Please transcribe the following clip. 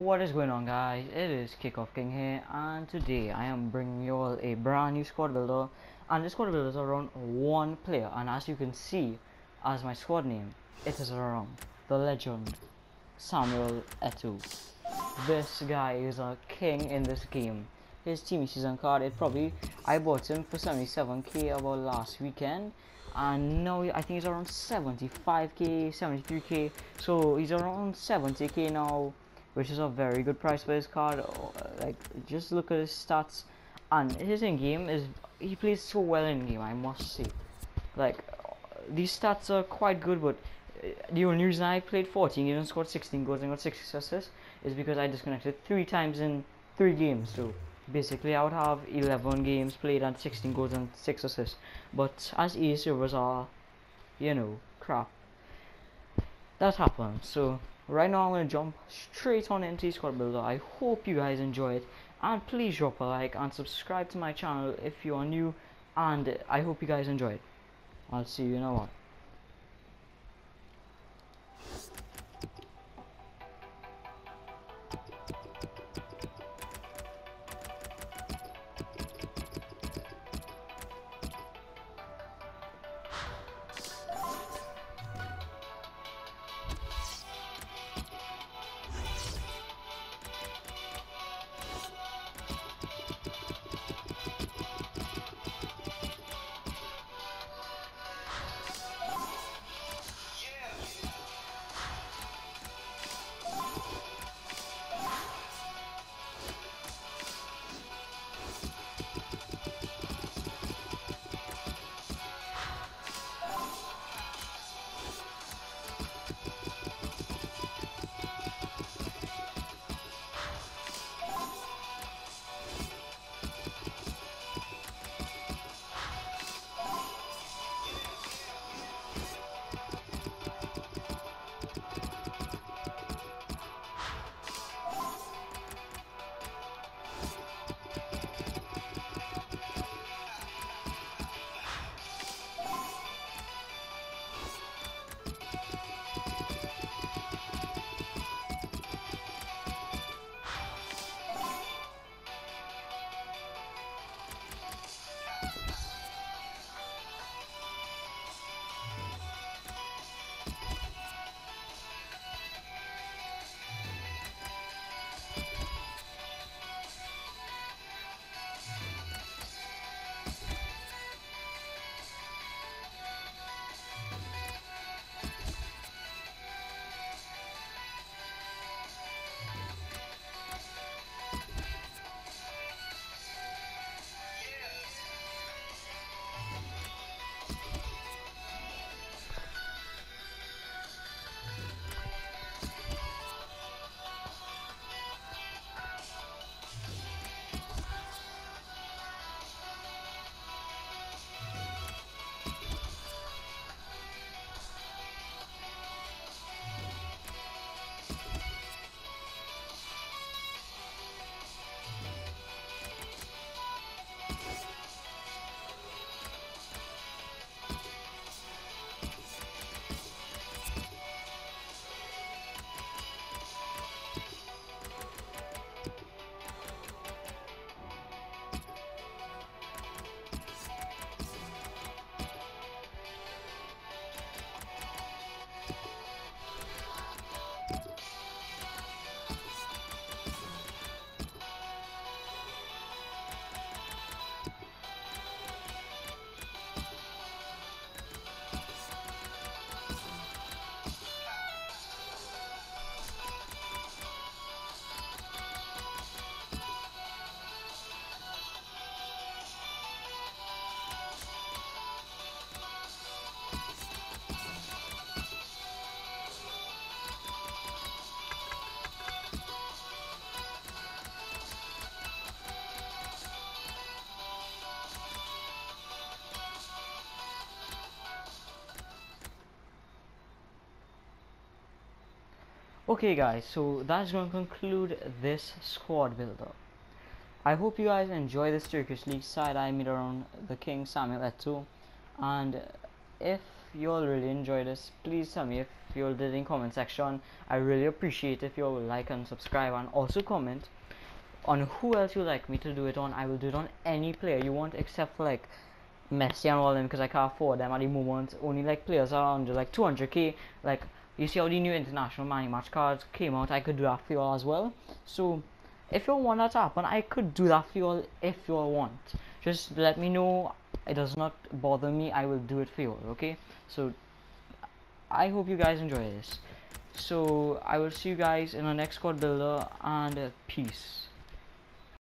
What is going on guys, it is Kickoff King here and today I am bringing you all a brand new squad builder and this squad builder is around one player and as you can see as my squad name it is around the legend Samuel Eto'o. This guy is a king in this game. His team season card it probably I bought him for 77k about last weekend and now I think he's around 75k 73k so he's around 70k now which is a very good price for his card. Uh, like, just look at his stats, and his in-game is he plays so well in-game. I must say, like, these stats are quite good, but uh, the only reason I played 14 games and scored 16 goals and got 6 assists is because I disconnected three times in three games. So basically, I would have 11 games played and 16 goals and 6 assists. But as EA servers are, you know, crap. That happens. So right now I'm going to jump straight on into Squad Builder. I hope you guys enjoy it and please drop a like and subscribe to my channel if you are new and I hope you guys enjoy it. I'll see you in a while. Okay guys, so that's going to conclude this squad builder. I hope you guys enjoy this Turkish League side I made around the King Samuel Eto'o and if you all really enjoyed this please tell me if you all did in comment section i really appreciate if you all like and subscribe and also comment on who else you like me to do it on i will do it on any player you want except for like Messi and all them because I can't afford them at the moment. Only like players are under like 200k. Like you see how the new international money match cards came out. I could do that for you all as well. So if you want that to happen, I could do that for you all if you all want. Just let me know. It does not bother me. I will do it for you all. Okay. So I hope you guys enjoy this. So I will see you guys in the next squad builder and uh, peace.